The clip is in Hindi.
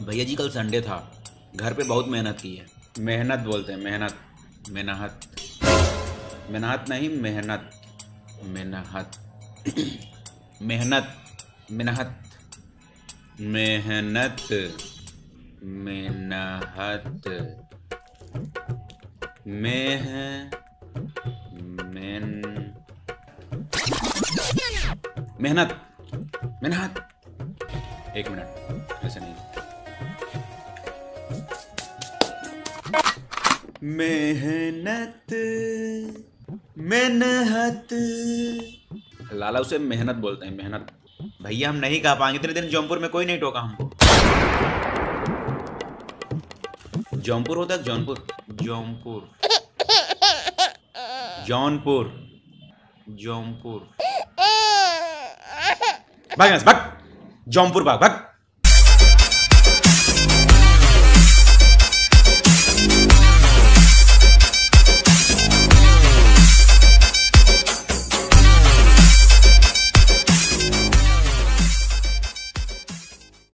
भैया जी, कल संडे था। घर पे बहुत मेहनत की है। मेहनत बोलते हैं, मेहनत मेहनत। मेहनत नहीं, मेहनत। मेहनत। मेहनत मेहनत। मेहनत मेहनत। मेह मेहनत मेहनत। एक मिनट, ऐसे नहीं। मेहनत मेहनत। लाला उसे मेहनत बोलते हैं, मेहनत। भैया, हम नहीं कहा पाएँगे, इतने दिन जौनपुर में कोई नहीं टोका हमको। जौनपुर होता है जौनपुर। जौनपुर। जौनपुर। जौनपुर। भाग भाग। जौनपुर भाग भाग।